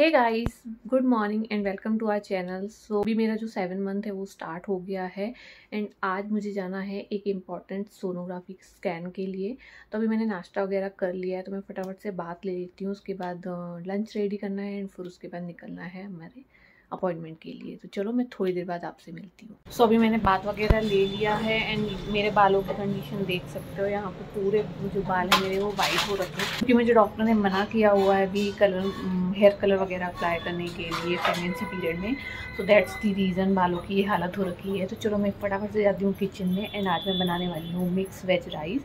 Hey guys good morning and welcome to our channel so भी मेरा जो seven month है, वो स्टार्ट हो गया है एंड आज मुझे जाना है एक इंपॉर्टेंट सोनोग्राफी स्कैन के लिए। तो अभी मैंने नाश्ता वगैरह कर लिया है तो मैं फटाफट से बात ले लेती हूँ, उसके बाद लंच रेडी करना है एंड फिर उसके बाद निकलना है हमारे। अपॉइंटमेंट के लिए। तो चलो मैं थोड़ी देर बाद आपसे मिलती हूँ। सो so, अभी मैंने बात वगैरह ले लिया है एंड मेरे बालों की कंडीशन देख सकते हो। यहाँ पे पूरे जो बाल हैं मेरे वो वाइट हो रखे हैं। क्योंकि मुझे डॉक्टर ने मना किया हुआ है अभी कलर हेयर कलर वगैरह अप्लाई करने के लिए प्रेगनेंसी पीरियड में। तो दैट्स दी रीज़न बालों की ये हालत हो रखी है। तो चलो मैं फटाफट से जाती हूँ किचन में एंड आज मैं बनाने वाली हूँ मिक्स वेज राइस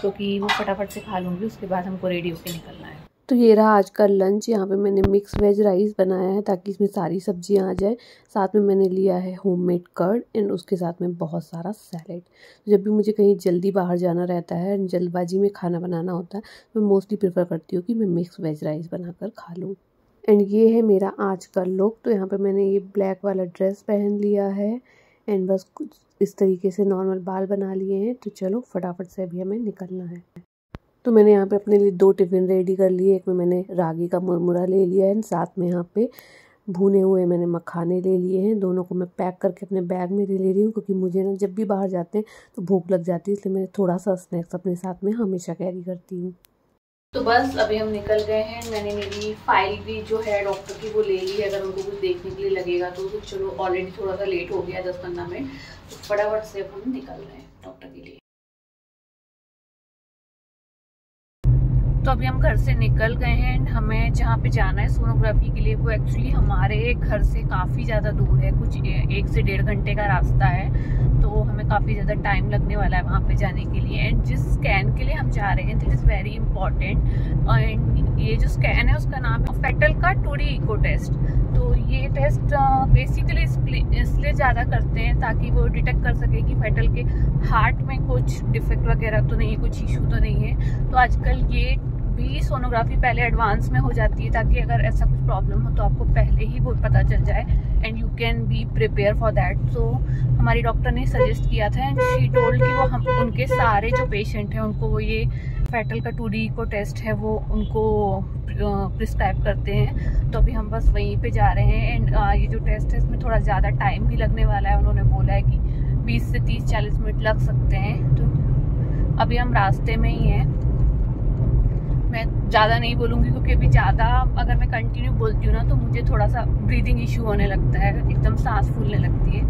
क्योंकि वो फटाफट से खा लूँगी उसके बाद हमको रेडी होकर निकलना तो ये रहा आज का लंच यहाँ पे मैंने मिक्स वेज राइस बनाया है ताकि इसमें सारी सब्ज़ियाँ आ जाए। साथ में मैंने लिया है होममेड कर्ड एंड उसके साथ में बहुत सारा सैलेड जब भी मुझे कहीं जल्दी बाहर जाना रहता है जल्दबाजी में खाना बनाना होता है, मैं मोस्टली प्रेफर करती हूँ कि मैं मिक्स वेज राइस बनाकर खा लूँ। एंड ये है मेरा आज का लुक तो यहाँ पर मैंने ये ब्लैक वाला ड्रेस पहन लिया है एंड बस कुछ इस तरीके से नॉर्मल बाल बना लिए हैं। तो चलो फटाफट से अभी हमें निकलना है। तो मैंने यहाँ पे अपने लिए दो टिफ़िन रेडी कर लिए। एक में मैंने रागी का मुरमुरा ले लिया है साथ में यहाँ पे भुने हुए मैंने मखाने ले लिए हैं। दोनों को मैं पैक करके अपने बैग में ले रही हूँ क्योंकि मुझे ना जब भी बाहर जाते हैं तो भूख लग जाती है इसलिए मैं थोड़ा सा स्नैक्स अपने साथ में हमेशा कैरी करती हूँ। तो बस अभी हम निकल गए हैं। मैंने मेरी फ़ाइल भी जो है डॉक्टर की वो ले ली है। अगर उनको कुछ देखने के लिए लगेगा तो, तो चलो ऑलरेडी थोड़ा सा लेट हो गया दस पंद्रह मिनट। तो फटाफट से हम निकल रहे हैं डॉक्टर के लिए। तो अभी हम घर से निकल गए हैं एंड हमें जहाँ पे जाना है सोनोग्राफी के लिए, वो एक्चुअली हमारे घर से काफ़ी ज़्यादा दूर है। कुछ एक से डेढ़ घंटे का रास्ता है तो हमें काफ़ी ज़्यादा टाइम लगने वाला है वहाँ पे जाने के लिए। एंड जिस स्कैन के लिए हम जा रहे हैं that is very important and ये जो स्कैन है, उसका नाम है फेटल का टूडी इको टेस्ट तो ये टेस्ट बेसिकली इसलिए ज़्यादा करते हैं ताकि वो डिटेक्ट कर सके कि फेटल के हार्ट में कुछ डिफेक्ट वगैरह तो नहीं है, कुछ इशू तो नहीं है। तो आजकल ये भी सोनोग्राफी पहले एडवांस में हो जाती है ताकि अगर ऐसा कुछ प्रॉब्लम हो तो आपको पहले ही वो पता चल जाए and you can be prepare for that so हमारी डॉक्टर ने सजेस्ट किया था एंड शी टोल्ड कि वो हम, उनके सारे जो पेशेंट हैं, उनको वो ये फैटल का टू को टेस्ट है, वो उनको प्रिस्क्राइब करते हैं। तो अभी हम बस वहीं पे जा रहे हैं एंड ये जो टेस्ट है, इसमें थोड़ा ज़्यादा टाइम भी लगने वाला है। उन्होंने बोला है कि 20 से 30-40 मिनट लग सकते हैं। तो अभी हम रास्ते में ही हैं। मैं ज़्यादा नहीं बोलूँगी क्योंकि अभी ज़्यादा अगर मैं कंटिन्यू बोलती हूँ ना तो मुझे थोड़ा सा ब्रीदिंग इशू होने लगता है, एकदम सांस फूलने लगती है।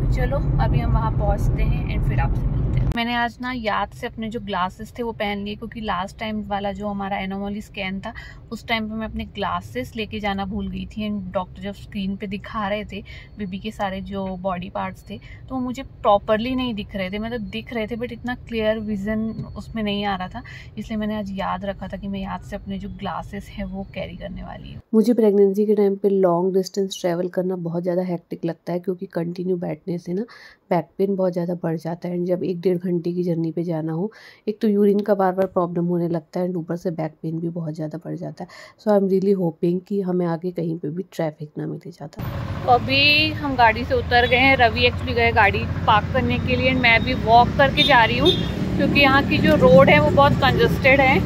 तो चलो, अभी हम वहाँ पहुँचते हैं एंड फिर आपसे मैंने आज ना याद से अपने जो ग्लासेस थे वो पहन लिए क्योंकि लास्ट टाइम वाला जो हमारा एनोमोली स्कैन था, उस टाइम पे मैं अपने ग्लासेस लेके जाना भूल गई थी एंड डॉक्टर जब स्क्रीन पे दिखा रहे थे, बेबी के सारे जो बॉडी पार्ट्स थे तो मुझे प्रॉपरली नहीं दिख रहे थे। मतलब दिख रहे थे बट इतना क्लियर विजन उसमें नहीं आ रहा था, इसलिए मैंने आज याद रखा था कि मैं याद से अपने जो ग्लासेस हैं वो कैरी करने वाली हूँ। मुझे प्रेगनेंसी के टाइम पे लॉन्ग डिस्टेंस ट्रैवल करना बहुत ज़्यादा हैक्टिक लगता है, क्योंकि कंटिन्यू बैठने से ना बैक पेन बहुत ज़्यादा बढ़ जाता है एंड जब एक डेढ़ घंटे की जर्नी पे जाना हो। एक तो यूरिन का बार बार प्रॉब्लम होने लगता है एंड ऊपर से बैक पेन भी बहुत ज़्यादा बढ़ जाता है। So I am really hoping कि हमें आगे कहीं पर भी ट्रैफ़िक ना मिले जाता अभी हम गाड़ी से उतर गए हैं, रवि एक्चुअली गए गाड़ी पार्क करने के लिए एंड मैं भी वॉक करके जा रही हूँ क्योंकि यहाँ की जो रोड है वो बहुत कंजस्टेड है।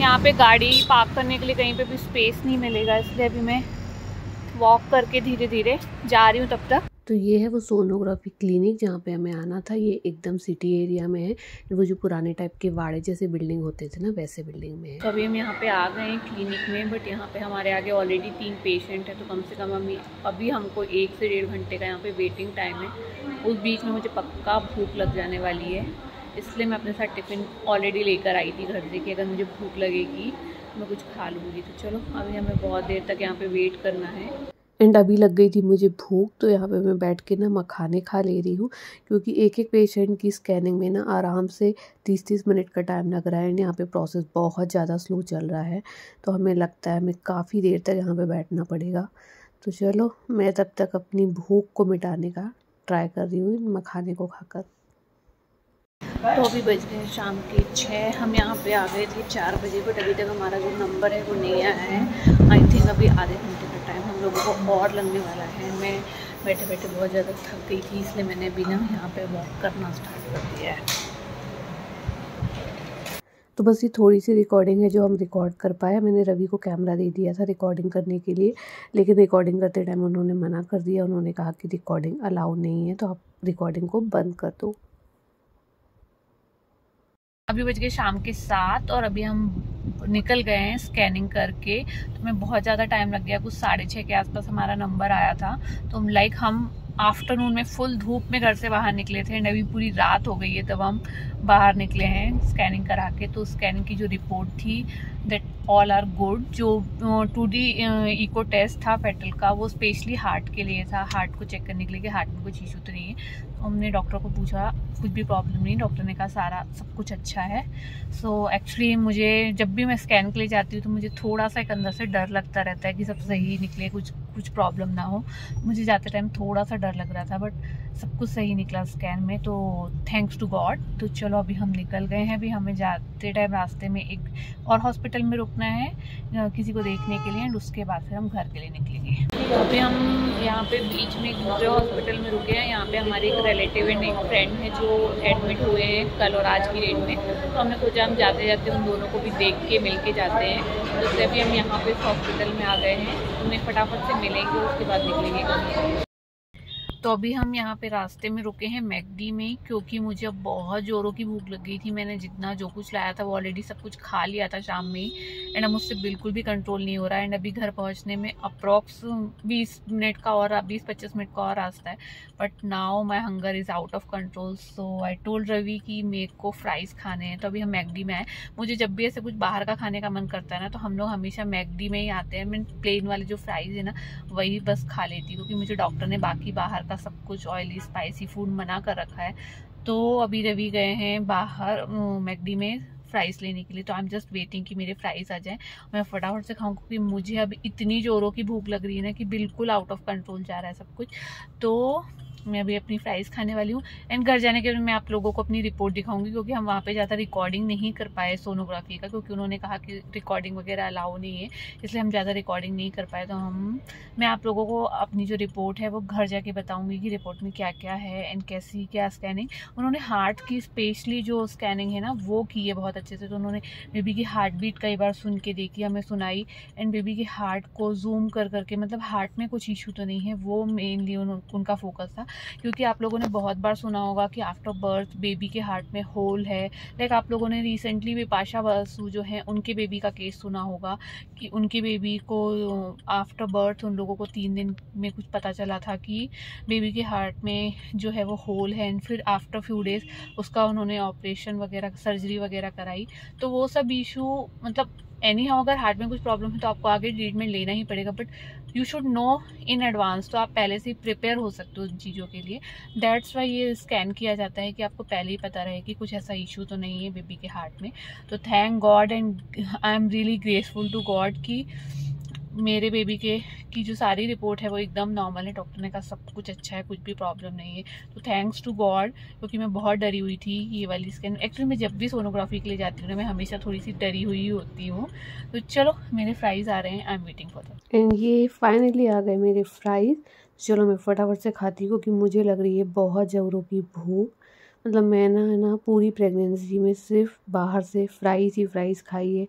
यहाँ पे गाड़ी पार्क करने के लिए कहीं पे भी स्पेस नहीं मिलेगा, इसलिए अभी मैं वॉक करके धीरे धीरे जा रही हूँ तब तक। तो ये है वो सोनोग्राफी क्लिनिक जहाँ पे हमें आना था। ये एकदम सिटी एरिया में है। वो जो पुराने टाइप के वाड़े जैसे बिल्डिंग होते थे ना, वैसे बिल्डिंग में है। तो अभी हम यहाँ पे आ गए हैं क्लिनिक में, बट यहाँ पे हमारे आगे ऑलरेडी तीन पेशेंट है तो कम से कम हम अभी हमको एक से डेढ़ घंटे का यहाँ पे वेटिंग टाइम है। उस बीच में मुझे पक्का भूख लग जाने वाली है। इसलिए मैं अपने साथ टिफ़िन ऑलरेडी लेकर आई थी घर से कि अगर मुझे भूख लगेगी, मैं कुछ खा लूँगी। तो चलो, अभी हमें बहुत देर तक यहाँ पे वेट करना है। एंड अभी लग गई थी मुझे भूख तो यहाँ पे मैं बैठ के ना मखाने खा ले रही हूँ, क्योंकि एक एक पेशेंट की स्कैनिंग में ना आराम से तीस तीस मिनट का टाइम लग रहा है एंड यहाँ पे प्रोसेस बहुत ज़्यादा स्लो चल रहा है तो हमें लगता है हमें काफ़ी देर तक यहाँ पे बैठना पड़ेगा। तो चलो, मैं तब तक अपनी भूख को मिटाने का ट्राई कर रही हूँ मखाने को खाकर। तो अभी बज गए शाम के छः हम यहाँ पे आ गए थे चार बजे बट अभी तक हमारा जो नंबर है वो नहीं आया है। आई थिंक अभी आधे घंटे लोगों को और लगने वाला है। मैं बैठे बैठे बहुत ज़्यादा थक गई थी इसलिए मैंने अभी ना यहाँ पे वॉक करना स्टार्ट कर दिया है। तो बस ये थोड़ी सी रिकॉर्डिंग है जो हम रिकॉर्ड कर पाए। मैंने रवि को कैमरा दे दिया था रिकॉर्डिंग करने के लिए लेकिन रिकॉर्डिंग करते टाइम उन्होंने मना कर दिया। उन्होंने कहा कि रिकॉर्डिंग अलाउ नहीं है तो आप रिकॉर्डिंग को बंद कर दो। अभी बज गए शाम के सात और अभी हम निकल गए हैं स्कैनिंग करके तो हमें बहुत ज़्यादा टाइम लग गया। कुछ साढ़े छः के आसपास हमारा नंबर आया था। तो लाइक हम आफ्टरनून में फुल धूप में घर से बाहर निकले थे एंड अभी पूरी रात हो गई है तब हम बाहर निकले हैं स्कैनिंग करा के। तो स्कैनिंग की जो रिपोर्ट थी दैट ऑल आर गुड जो टू डी इको टेस्ट था पेटल का, वो स्पेशली हार्ट के लिए था। हार्ट को चेक करने के लिए कि हार्ट में कुछ इशू तो नहीं है। तो हमने डॉक्टर को पूछा कुछ भी प्रॉब्लम नहीं डॉक्टर ने कहा सारा सब कुछ अच्छा है। सो so, एक्चुअली मुझे जब भी मैं स्कैन के लिए जाती हूँ तो मुझे थोड़ा सा एक अंदर से डर लगता रहता है कि सब सही निकले कुछ कुछ प्रॉब्लम ना हो। मुझे जाते टाइम थोड़ा सा डर लग रहा था बट सब कुछ सही निकला स्कैन में तो थैंक्स टू गॉड तो चलो अभी हम निकल गए हैं अभी हमें जाते टाइम रास्ते में एक और हॉस्पिटल में रुकना है किसी को देखने के लिए एंड उसके बाद फिर हम घर के लिए निकलेंगे। तो अभी हम यहाँ पे बीच में एक हॉस्पिटल में रुके हैं, यहाँ पे हमारे एक रिलेटिव एंड एक फ्रेंड है जो एडमिट हुए हैं कल और आज की डेट में। तो हमने सोचा हम जाते जाते उन दोनों को भी देख के मिल के जाते हैं। तो भी हम यहाँ पे हॉस्पिटल में आ गए हैं उन्हें फटाफट से मिलेंगे, उसके बाद निकलेंगे। तो अभी हम यहाँ पे रास्ते में रुके हैं मैकडी में, क्योंकि मुझे अब बहुत ज़ोरों की भूख लग गई थी। मैंने जितना जो कुछ लाया था वो ऑलरेडी सब कुछ खा लिया था शाम में एंड अब मुझसे बिल्कुल भी कंट्रोल नहीं हो रहा है। एंड अभी घर पहुँचने में अप्रॉक्स बीस मिनट का और बीस पच्चीस मिनट का और रास्ता है। But now my hunger is out of control so I told Ravi कि मेरे को फ्राइज़ खाने हैं। तो अभी हम मैकडी में आए। मुझे जब भी ऐसे कुछ बाहर का खाने का मन करता है ना तो हम लोग हमेशा मैकडी में ही आते हैं। मैं प्लेन वाले जो फ्राइज़ है ना, वही बस खा लेती हूँ, क्योंकि मुझे डॉक्टर ने बाकी बाहर का सब कुछ ऑयली स्पाइसी फ़ूड मना कर रखा है। तो अभी रवि गए हैं बाहर मैगडी में फ्राइज़ लेने के लिए। तो आई एम जस्ट वेटिंग कि मेरे फ्राइज़ आ जाएँ। मैं फटाफट से खाऊँ क्योंकि मुझे अब इतनी ज़ोरों की भूख लग रही है ना कि बिल्कुल आउट ऑफ़ कंट्रोल जा रहा है सब कुछ। तो मैं अभी अपनी फ्राइज़ खाने वाली हूँ। एंड घर जाने के बाद मैं आप लोगों को अपनी रिपोर्ट दिखाऊँगी क्योंकि हम वहाँ पे ज़्यादा रिकॉर्डिंग नहीं कर पाए सोनोग्राफी का क्योंकि उन्होंने कहा कि रिकॉर्डिंग वगैरह अलाउ नहीं है इसलिए हम ज़्यादा रिकॉर्डिंग नहीं कर पाए। तो हम मैं आप लोगों को अपनी जो रिपोर्ट है वो घर जाके बताऊँगी कि रिपोर्ट में क्या क्या है एंड कैसी क्या स्कैनिंग उन्होंने हार्ट की स्पेशली जो स्कैनिंग है ना वो की है बहुत अच्छे से। तो उन्होंने बेबी की हार्ट बीट कई बार सुन के देखी हमें सुनाई। एंड बेबी के हार्ट को जूम कर करके मतलब हार्ट में कुछ इशू तो नहीं है वो मेनली उन, उनका फोकस था। क्योंकि आप लोगों ने बहुत बार सुना होगा कि आफ्टर बर्थ बेबी के हार्ट में होल है। लाइक आप लोगों ने रिसेंटली भी पाशा बसु जो है, उनके बेबी का केस सुना होगा कि उनके बेबी को आफ्टर बर्थ उन लोगों को तीन दिन में कुछ पता चला था कि बेबी के हार्ट में जो है वो होल है एंड फिर आफ्टर फ्यू डेज़ उसका उन्होंने ऑपरेशन वगैरह सर्जरी वगैरह कराई। तो वो सब इशू मतलब एनी हाउ अगर हार्ट में कुछ प्रॉब्लम है तो आपको आगे ट्रीटमेंट लेना ही पड़ेगा but you should know in advance तो आप पहले से ही प्रिपेयर हो सकते हो उन चीज़ों के लिए। दैट्स वाई ये स्कैन किया जाता है कि आपको पहले ही पता रहे कि कुछ ऐसा इशू तो नहीं है बेबी के हार्ट में। तो thank God and I am really graceful to God कि मेरे बेबी के की जो सारी रिपोर्ट है वो एकदम नॉर्मल है। डॉक्टर ने कहा, सब कुछ अच्छा है, कुछ भी प्रॉब्लम नहीं है। तो थैंक्स टू गॉड क्योंकि मैं बहुत डरी हुई थी ये वाली स्कैन एक्चुअली मैं जब भी सोनोग्राफी के लिए जाती हूँ ना, मैं हमेशा थोड़ी सी डरी हुई होती हूँ। तो चलो, मेरे फ्राइज़ आ रहे हैं I am waiting for that and ये फाइनली आ गए मेरे फ्राइज़ चलो, मैं फटाफट से खाती हूँ, क्योंकि मुझे लग रही है बहुत ज़ोरों की भूख। मतलब मैं ना, है ना, पूरी प्रेगनेंसी में सिर्फ़ बाहर से फ्राइज़ ही फ्राइज़ खाई है।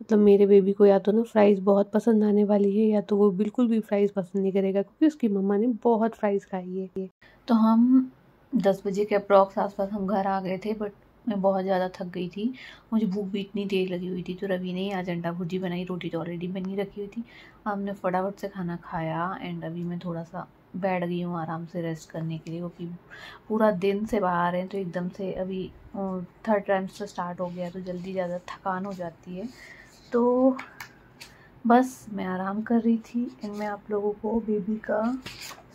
मतलब मेरे बेबी को या तो ना फ्राइज़ बहुत पसंद आने वाली है, या तो वो बिल्कुल भी फ्राइज़ पसंद नहीं करेगा, क्योंकि उसकी मम्मा ने बहुत फ्राइज़ खाई है। तो हम दस बजे के अप्रॉक्स आसपास हम घर आ गए थे बट मैं बहुत ज़्यादा थक गई थी। मुझे भूख भी इतनी देर लगी हुई थी तो रवि ने आज अंडा भुर्जी बनाई, रोटी तो ऑलरेडी बनी रखी हुई थी। हमने फटाफट से खाना खाया एंड अभी मैं थोड़ा सा बैठ गई हूँ आराम से रेस्ट करने के लिए, क्योंकि पूरा दिन से बाहर हैं तो एकदम से अभी थर्ड टाइम से स्टार्ट हो गया तो जल्दी ज़्यादा थकान हो जाती है। तो बस मैं आराम कर रही थी। एंड मैं आप लोगों को बेबी का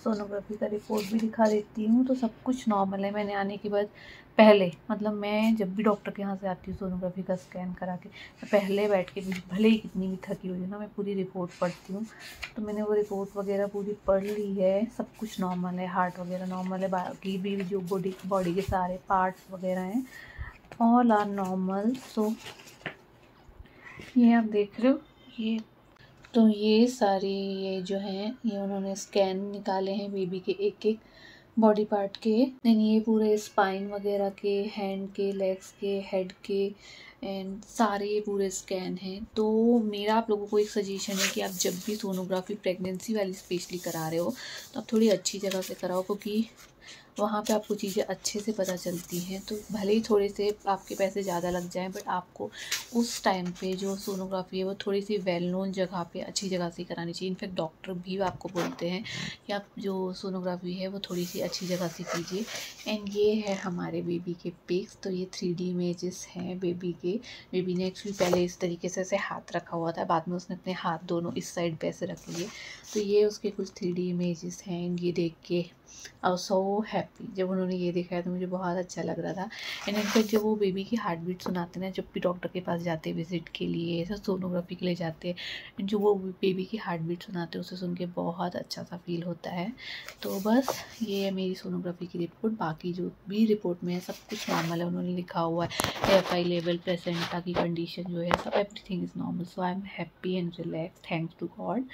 सोनोग्राफी का रिपोर्ट भी दिखा देती हूँ। तो सब कुछ नॉर्मल है। मैंने आने के बाद पहले मतलब मैं जब भी डॉक्टर के यहाँ से आती हूँ सोनोग्राफी का स्कैन करा के, मैं पहले बैठ के भले ही कितनी भी थकी हुई हूँ ना, मैं पूरी रिपोर्ट पढ़ती हूँ। तो मैंने वो रिपोर्ट वगैरह पूरी पढ़ ली है। सब कुछ नॉर्मल है। हार्ट वगैरह नॉर्मल है। बाकी भी जो बॉडी बॉडी के सारे पार्ट्स वगैरह हैं ऑल आर नॉर्मल सो ये आप देख रहे हो? ये। तो ये सारी ये जो हैं, ये उन्होंने स्कैन निकाले हैं बेबी के एक एक बॉडी पार्ट के। देन ये पूरे स्पाइन वगैरह के हैंड के लेग्स के हेड के एंड सारे ये पूरे स्कैन हैं। तो मेरा आप लोगों को एक सजेशन है कि आप जब भी सोनोग्राफी प्रेगनेंसी वाली स्पेशली करा रहे हो तो आप थोड़ी अच्छी जगह से कराओ, क्योंकि वहाँ पे आपको चीज़ें अच्छे से पता चलती हैं। तो भले ही थोड़े से आपके पैसे ज़्यादा लग जाएँ बट आपको उस टाइम पे जो सोनोग्राफी है, वो थोड़ी सी वेल नोन जगह पे अच्छी जगह से करानी चाहिए। इनफैक्ट डॉक्टर भी आपको बोलते हैं कि आप जो सोनोग्राफी है, वो थोड़ी सी अच्छी जगह से कीजिए। एंड ये है हमारे बेबी के पिक्स तो ये थ्री डी इमेजेस हैं बेबी के। बेबी ने एक्चुअली पहले इस तरीके से ऐसे हाथ रखा हुआ था। बाद में उसने अपने हाथ दोनों इस साइड पे ऐसे रख लिए। तो ये उसके कुछ थ्री डी इमेजेस हैं। ये देख के आई सो हैप्पी जब उन्होंने ये देखा है तो मुझे बहुत अच्छा लग रहा था। एंड इनफैक्ट जब वो बेबी की हार्ट बीट सुनाते हैं जब भी डॉक्टर के पास जाते हैं विज़िट के लिए, ऐसा सोनोग्राफी के लिए जाते हैं जो वो बेबी की हार्ट बीट सुनाते हैं, उसे सुन के बहुत अच्छा सा फील होता है। तो बस, ये है मेरी सोनोग्राफी की रिपोर्ट बाकी जो भी रिपोर्ट में है, सब कुछ नॉर्मल है, उन्होंने लिखा हुआ है। एफ़ आई लेवल प्रेसेंटा की कंडीशन जो है, सब everything is normal so I am happy and relax thanks to God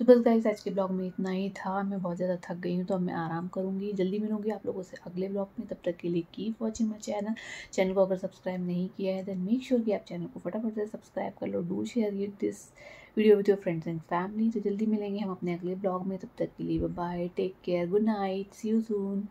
तो बस गाइस आज के ब्लॉग में इतना ही था। मैं बहुत ज़्यादा थक गई हूँ तो अब मैं आराम करूँगी। जल्दी मिलूँगी आप लोगों से अगले ब्लॉग में। तब तक के लिए keep watching my channel channel को अगर सब्सक्राइब नहीं किया है देन मेक श्योर कि आप चैनल को फटाफट से सब्सक्राइब कर लो। Do share this video with your friends and family तो जल्दी मिलेंगे हम अपने अगले ब्लॉग में। तब तक के लिए bye take care good night see you soon